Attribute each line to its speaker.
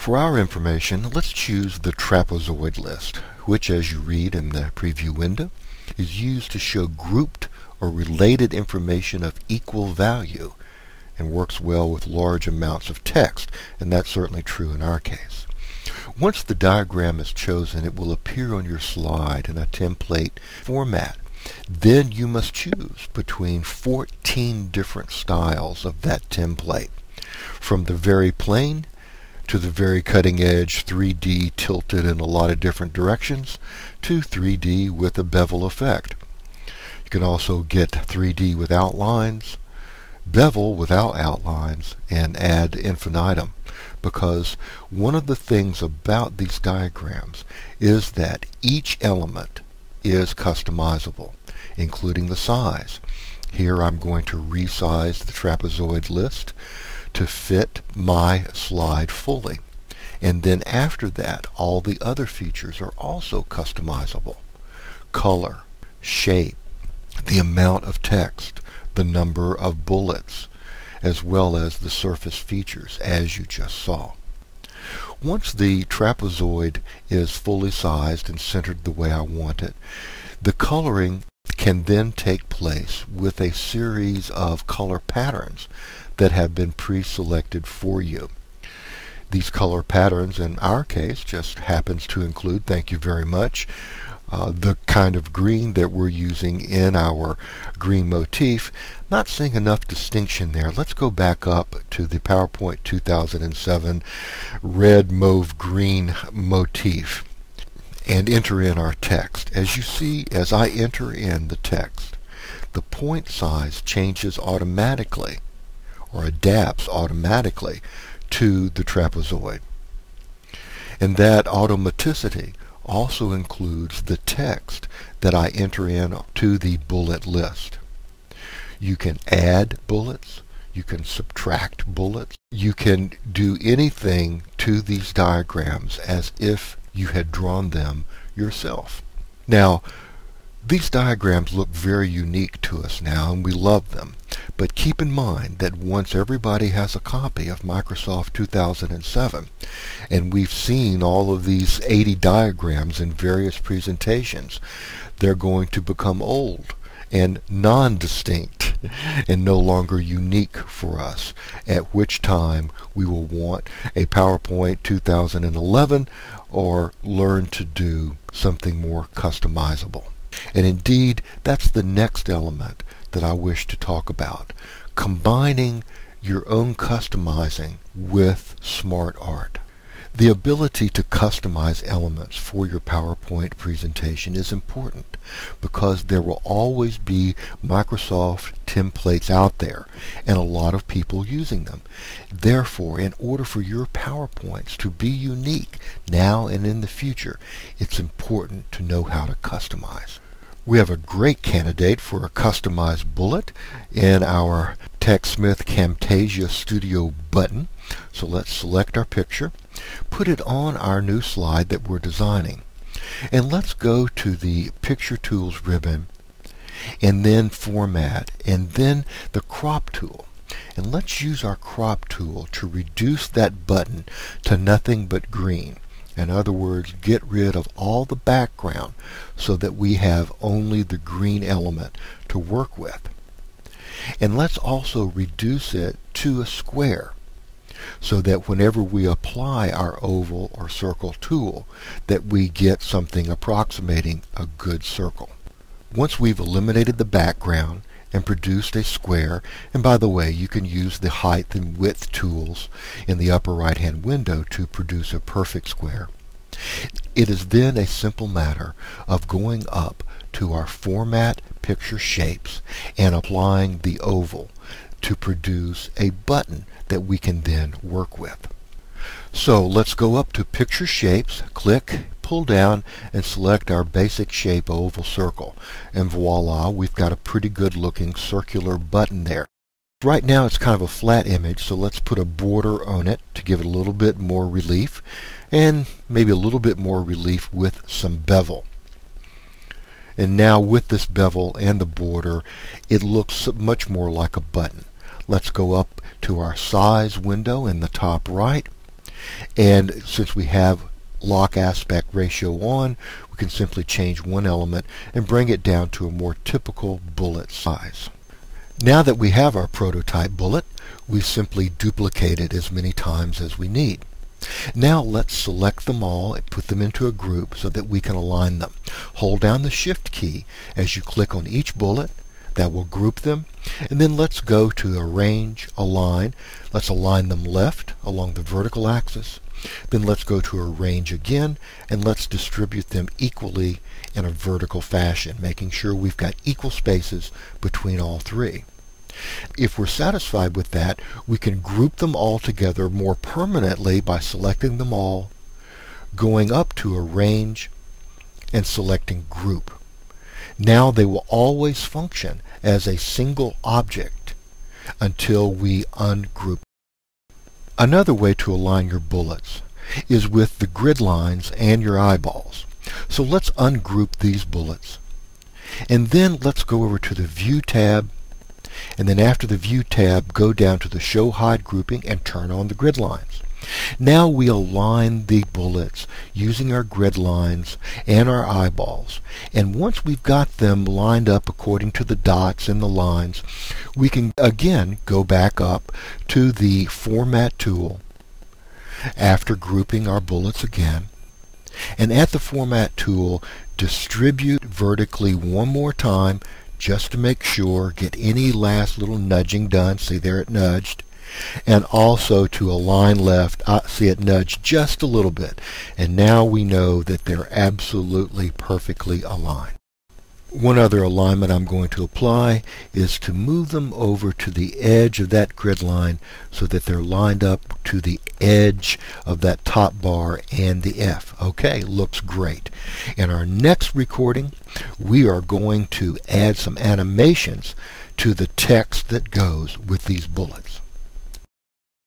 Speaker 1: For our information, let's choose the trapezoid list, which as you read in the preview window, is used to show grouped or related information of equal value and works well with large amounts of text, and that's certainly true in our case. Once the diagram is chosen, it will appear on your slide in a template format. Then you must choose between 14 different styles of that template, from the very plain to the very cutting edge 3D tilted in a lot of different directions to 3D with a bevel effect. You can also get 3D with outlines, bevel without outlines, and ad infinitum because one of the things about these diagrams is that each element is customizable, including the size. Here I'm going to resize the trapezoid list to fit my slide fully. And then after that, all the other features are also customizable. Color, shape, the amount of text, the number of bullets, as well as the surface features, as you just saw. Once the trapezoid is fully sized and centered the way I want it, the coloring can then take place with a series of color patterns that have been pre-selected for you. These color patterns in our case just happens to include, thank you very much, uh, the kind of green that we're using in our green motif. Not seeing enough distinction there. Let's go back up to the PowerPoint 2007 red mauve green motif and enter in our text. As you see, as I enter in the text, the point size changes automatically or adapts automatically to the trapezoid. And that automaticity also includes the text that I enter in to the bullet list. You can add bullets, you can subtract bullets, you can do anything to these diagrams as if you had drawn them yourself. Now, these diagrams look very unique to us now and we love them. But keep in mind that once everybody has a copy of Microsoft 2007, and we've seen all of these 80 diagrams in various presentations, they're going to become old and non-distinct and no longer unique for us, at which time we will want a PowerPoint 2011 or learn to do something more customizable. And indeed, that's the next element that I wish to talk about. Combining your own customizing with smart art. The ability to customize elements for your PowerPoint presentation is important because there will always be Microsoft templates out there and a lot of people using them. Therefore, in order for your PowerPoints to be unique now and in the future, it's important to know how to customize. We have a great candidate for a customized bullet in our TechSmith Camtasia Studio button. So let's select our picture, put it on our new slide that we're designing. And let's go to the Picture Tools ribbon and then Format and then the Crop tool. And let's use our Crop tool to reduce that button to nothing but green. In other words, get rid of all the background so that we have only the green element to work with. And let's also reduce it to a square so that whenever we apply our oval or circle tool that we get something approximating a good circle. Once we've eliminated the background and produced a square, and by the way you can use the height and width tools in the upper right hand window to produce a perfect square. It is then a simple matter of going up to our Format Picture Shapes and applying the oval to produce a button that we can then work with. So let's go up to Picture Shapes, click, pull down, and select our basic shape oval circle. And voila, we've got a pretty good looking circular button there. Right now it's kind of a flat image, so let's put a border on it to give it a little bit more relief, and maybe a little bit more relief with some bevel. And now with this bevel and the border, it looks much more like a button. Let's go up to our size window in the top right, And since we have lock aspect ratio on, we can simply change one element and bring it down to a more typical bullet size. Now that we have our prototype bullet, we simply duplicate it as many times as we need. Now let's select them all and put them into a group so that we can align them. Hold down the Shift key as you click on each bullet. That will group them. And then let's go to Arrange, Align. Let's align them left along the vertical axis. Then let's go to Arrange again, and let's distribute them equally in a vertical fashion, making sure we've got equal spaces between all three. If we're satisfied with that, we can group them all together more permanently by selecting them all, going up to Arrange, and selecting Group. Now they will always function as a single object until we ungroup. Another way to align your bullets is with the grid lines and your eyeballs. So let's ungroup these bullets. And then let's go over to the View tab and then after the View tab, go down to the Show Hide grouping and turn on the grid lines. Now we align the bullets using our grid lines and our eyeballs. And once we've got them lined up according to the dots and the lines, we can again go back up to the Format tool after grouping our bullets again. And at the Format tool, distribute vertically one more time just to make sure, get any last little nudging done. See there it nudged. And also to align left, I see it nudge just a little bit. And now we know that they're absolutely perfectly aligned. One other alignment I'm going to apply is to move them over to the edge of that grid line so that they're lined up to the edge of that top bar and the F. Okay, looks great. In our next recording, we are going to add some animations to the text that goes with these bullets.